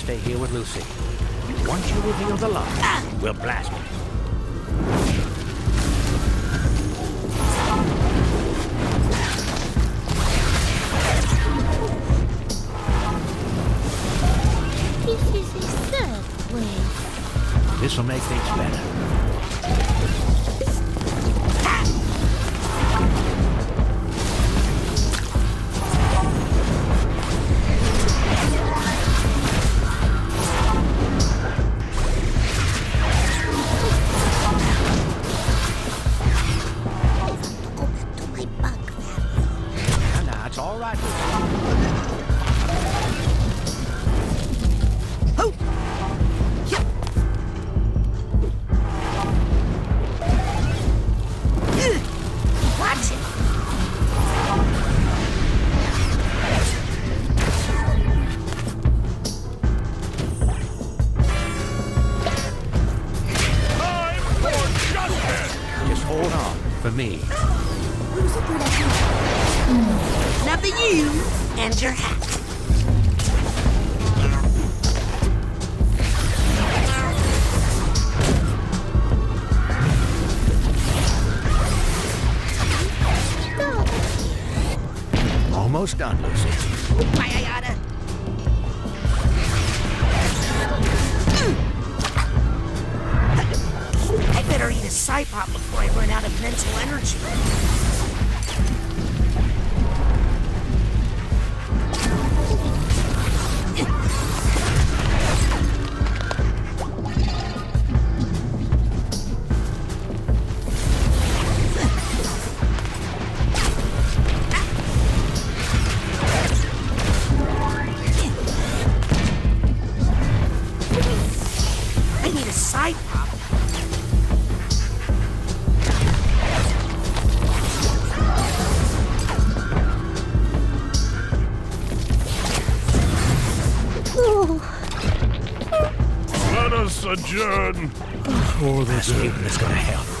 stay here with Lucy. Once you reveal the lock, we'll blast it. This is a third way. This'll make things better. Now, Done, Lucy. I better eat a side pop before I run out of mental energy. Adjourn. This is gonna help.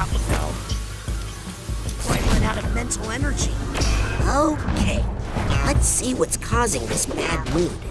Before I run out of mental energy. Okay, let's see what's causing this bad mood.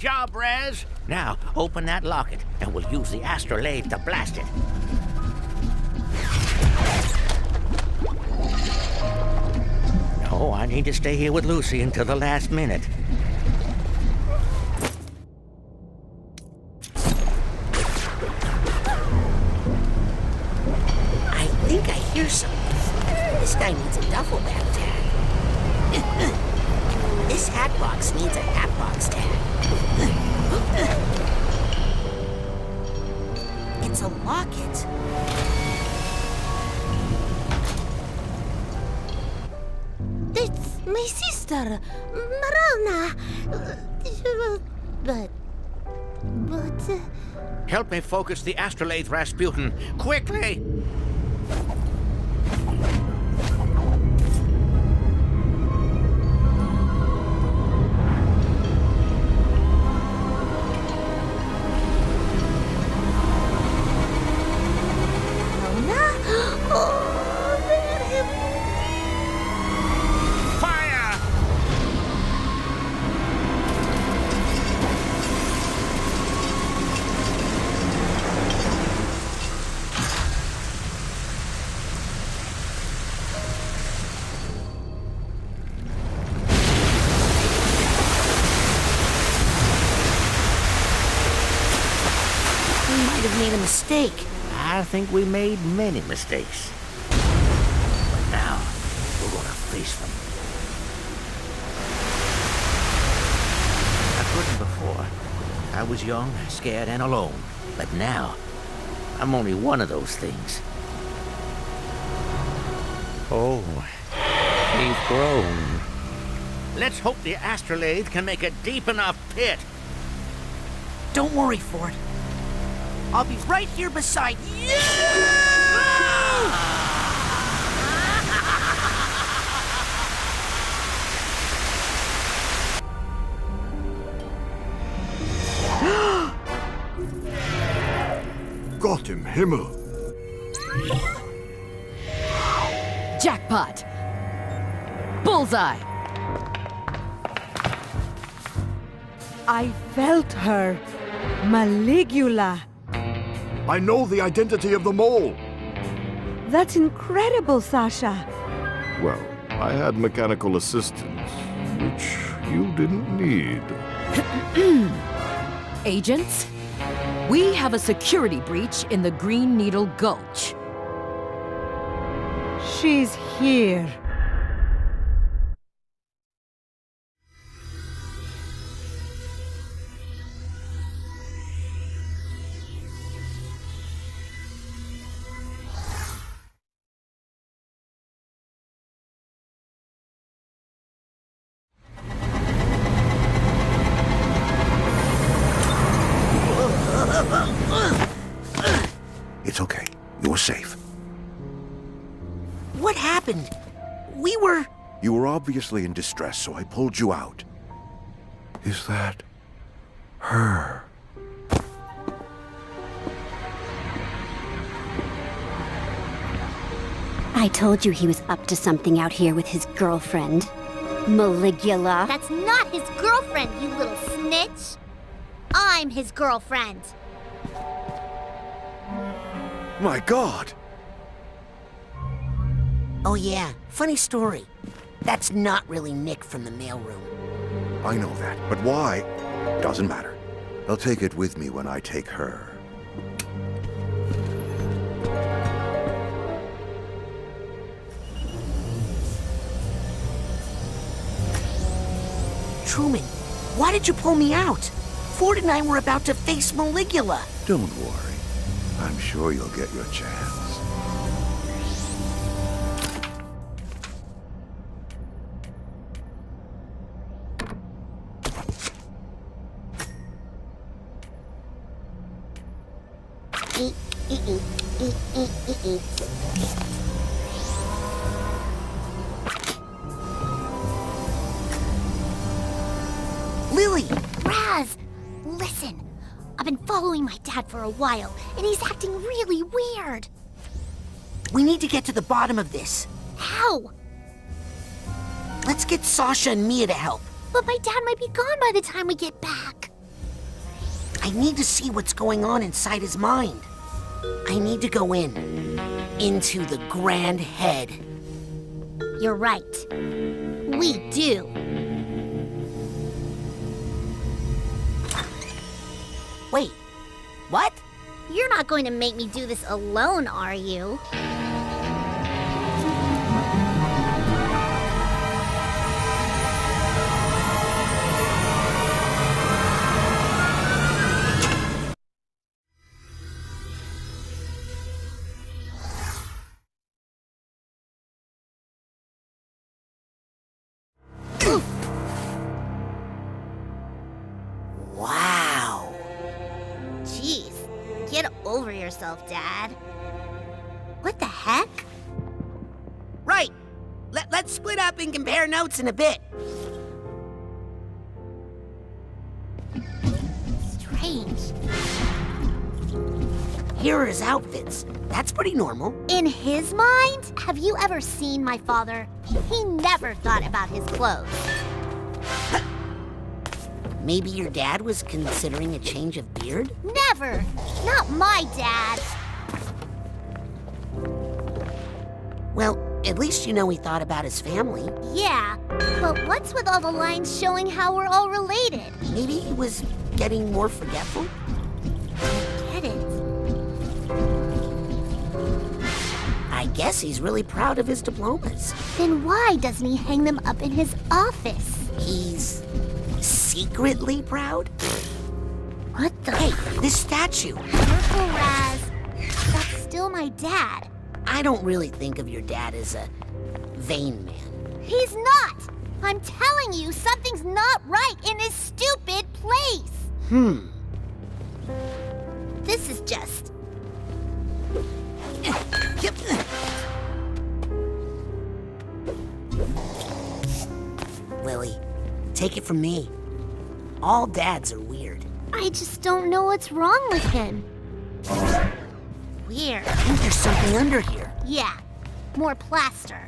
Job, Raz. Now, open that locket, and we'll use the astrolabe to blast it. No, I need to stay here with Lucy until the last minute. But. But. uh, Help me focus the astrolabe, Rasputin. Quickly! Made a mistake. I think we made many mistakes. But now, we're gonna face them. I couldn't before. I was young, scared, and alone. But now, I'm only one of those things. Oh, we've grown. Let's hope the astrolabe can make a deep enough pit. Don't worry, Ford. I'll be right here beside you! Gott im Himmel. Jackpot! Bullseye! I felt her. Maligula. I know the identity of the mole. That's incredible, Sasha. Well, I had mechanical assistance, which you didn't need. Agents, we have a security breach in the Green Needle Gulch. She's here. It's okay. You're safe. What happened? We were... You were obviously in distress, so I pulled you out. Is that... her? I told you he was up to something out here with his girlfriend. Maligula. That's not his girlfriend, you little snitch. I'm his girlfriend. My god! Oh yeah, funny story. That's not really Nick from the mailroom. I know that, but why? Doesn't matter. I'll take it with me when I take her. Truman, why did you pull me out? Ford and I were about to face Maligula. Don't worry. I'm sure you'll get your chance. Lili! Raz, listen. I've been following my dad for a while, and he's acting really weird. We need to get to the bottom of this. How? Let's get Sasha and Milla to help. But my dad might be gone by the time we get back. I need to see what's going on inside his mind. I need to go in. Into the Grand Head. You're right. We do. Wait, what? You're not going to make me do this alone, are you? Yourself, Dad. What the heck? Right. Let, let's split up and compare notes in a bit. Strange. Here are his outfits. That's pretty normal. In his mind, have you ever seen my father? He never thought about his clothes. Maybe your dad was considering a change of beard? Never! Not my dad! Well, at least you know he thought about his family. Yeah, but what's with all the lines showing how we're all related? Maybe he was getting more forgetful? Get it. I guess he's really proud of his diplomas. Then why doesn't he hang them up in his office? He's secretly proud? What the? Hey, this statue. Careful, Raz. That's still my dad. I don't really think of your dad as a vain man. He's not! I'm telling you, something's not right in this stupid place! Hmm. This is just. Yep. Lili, take it from me. All dads are weird. I just don't know what's wrong with him. Weird. I think there's something under here. Yeah, more plaster.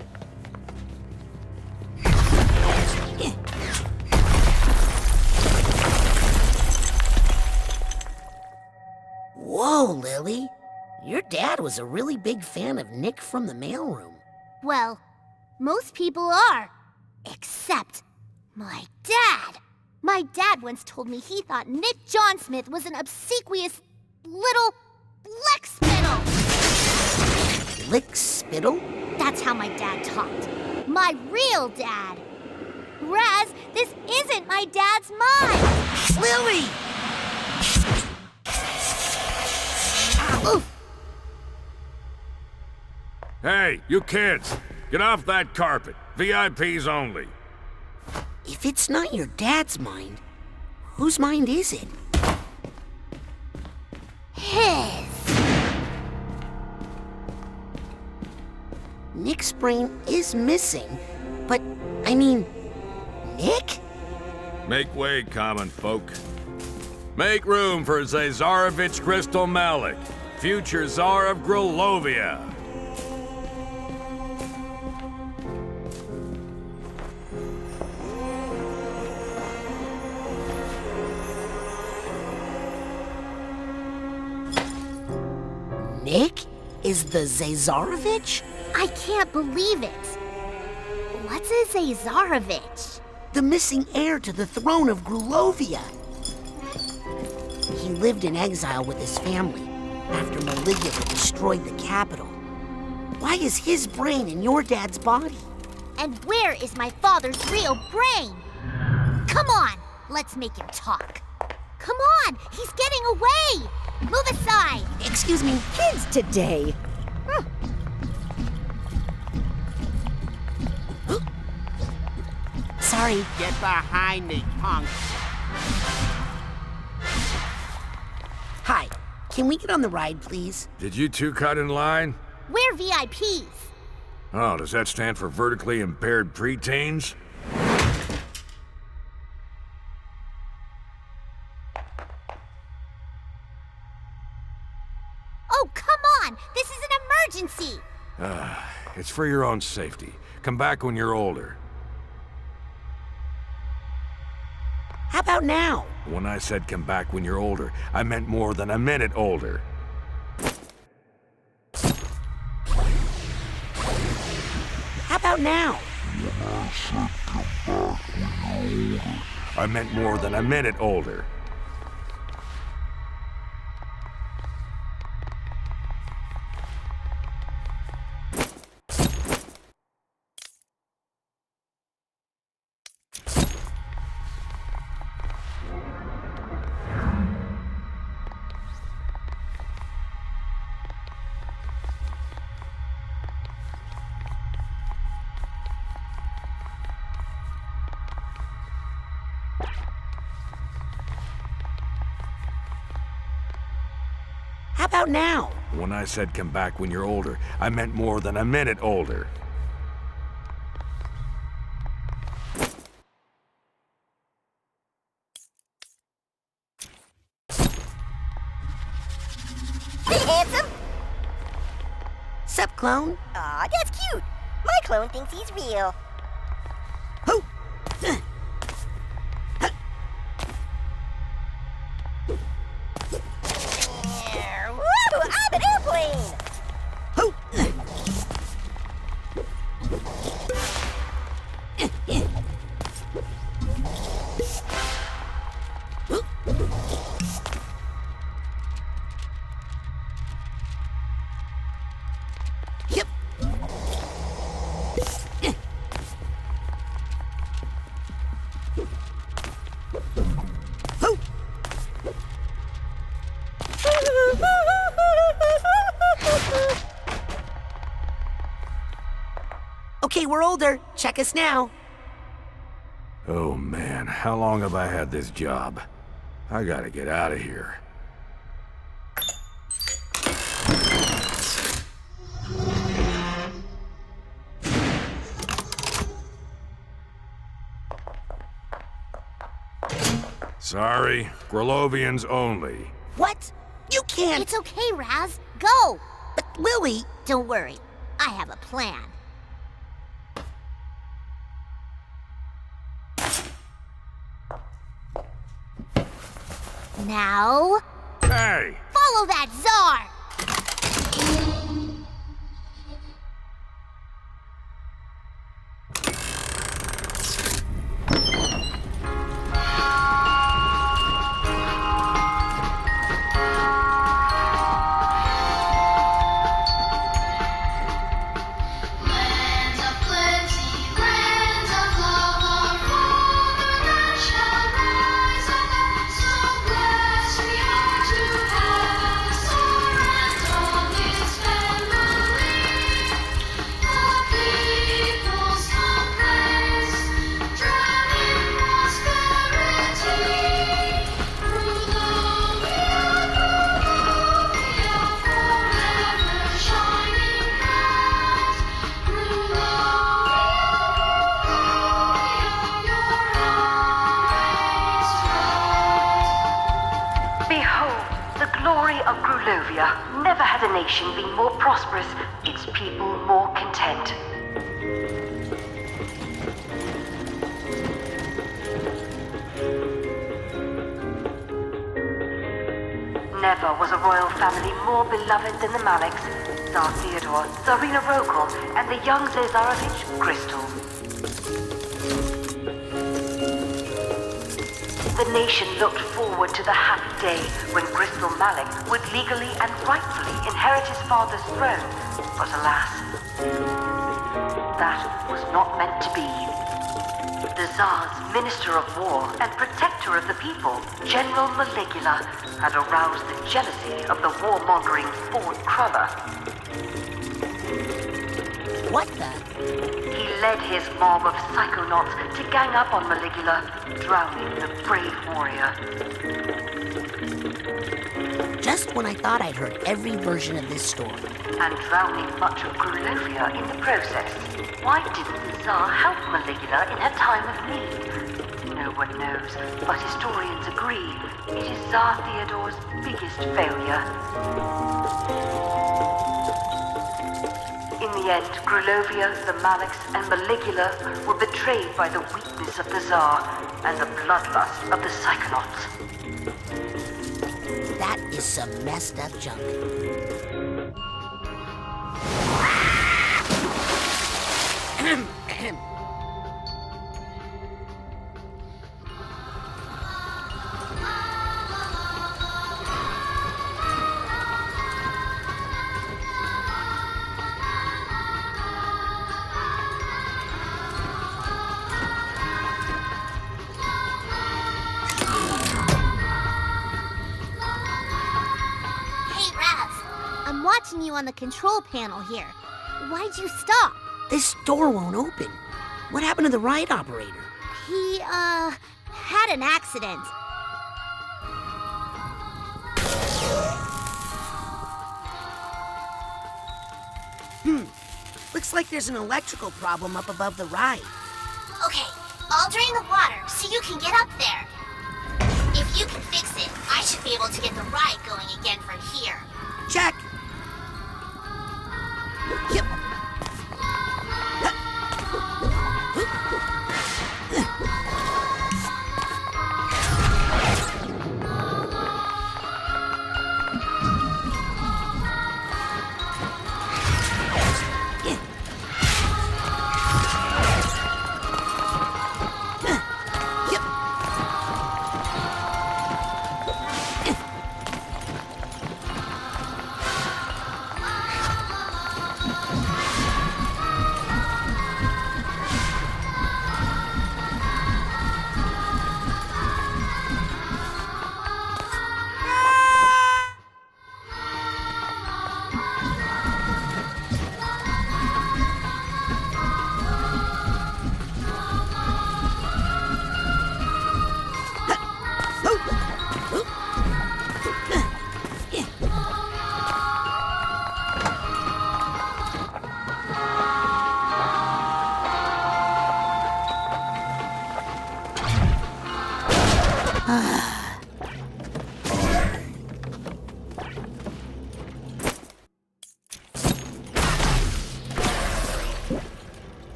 Whoa, Lili. Your dad was a really big fan of Nick from the mailroom. Well, most people are. Except my dad. My dad once told me he thought Nick Johnsmith was an obsequious little lick spittle. Lick spittle? That's how my dad talked. My real dad. Raz, this isn't my dad's mind. Lili! Oof. Hey, you kids! Get off that carpet. VIPs only. If it's not your dad's mind, whose mind is it? His. Nick's brain is missing, but I mean, Nick? Make way, common folk. Make room for Zazarovich Gristol Malik, future Tsar of Grulovia. The Zazarovich? I can't believe it. What's a Zazarovich? The missing heir to the throne of Grulovia. He lived in exile with his family after Maligula destroyed the capital. Why is his brain in your dad's body? And where is my father's real brain? Come on, let's make him talk. Come on, he's getting away. Move aside. Excuse me, Kids today. Sorry. Get behind me, punk. Hi, can we get on the ride, please? Did you two cut in line? We're VIPs. Oh, does that stand for vertically impaired preteens? Oh, come on! This is an emergency! Ah, it's for your own safety. Come back when you're older. About now? When I said come back when you're older, I meant more than a minute older. How about now? I meant more than a minute older. About now? When I said come back when you're older, I meant more than a minute older. Hey, handsome! Sup, clone? Aw, that's cute. My clone thinks he's real. Okay, we're older. Check us now. Oh man, how long have I had this job? I gotta get out of here. Sorry, Grulovians only. What? You can't. It's okay, Raz. Go. But Lili. Don't worry. I have a plan. Now, Hey! follow that czar! Family more beloved than the Maliks, Tsar Theodore, Tsarina Rokol, and the young Zazarovich Gristol. The nation looked forward to the happy day when Gristol Malik would legally and rightfully inherit his father's throne. But alas, that was not meant to be. Tsar's Minister of War and Protector of the People, General Maligula, had aroused the jealousy of the warmongering Ford Cruller. What the? He led his mob of psychonauts to gang up on Maligula, drowning the brave warrior. Just when I thought I'd heard every version of this story. and drowning much of Grulovia in the process. Why didn't the Tsar help Maligula in her time of need? No one knows, but historians agree it is Tsar Theodore's biggest failure. In the end, Grulovia, the Maliks, and Maligula were betrayed by the weakness of the Tsar and the bloodlust of the Psychonauts. That is some messed up junk. Watching you on the control panel here. Why'd you stop? This door won't open. What happened to the ride operator? He, uh, had an accident. Hmm. Looks like there's an electrical problem up above the ride. Okay, I'll drain the water so you can get up there. If you can fix it, I should be able to get the ride going again from here. Check. Yep.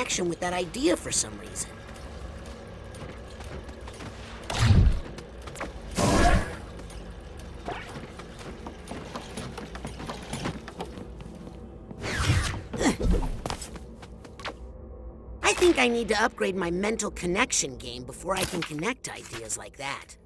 Connection with that idea for some reason. I think I need to upgrade my mental connection game before I can connect ideas like that.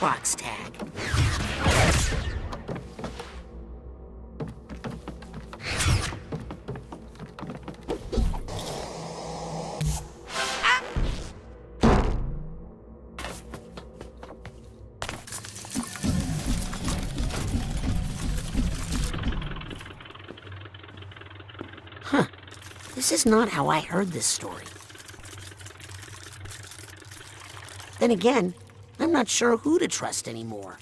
Hatbox tag. Huh. This is not how I heard this story. Then again, I'm not sure who to trust anymore.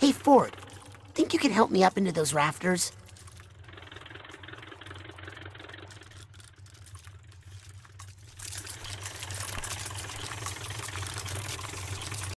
Hey, Ford, think you can help me up into those rafters?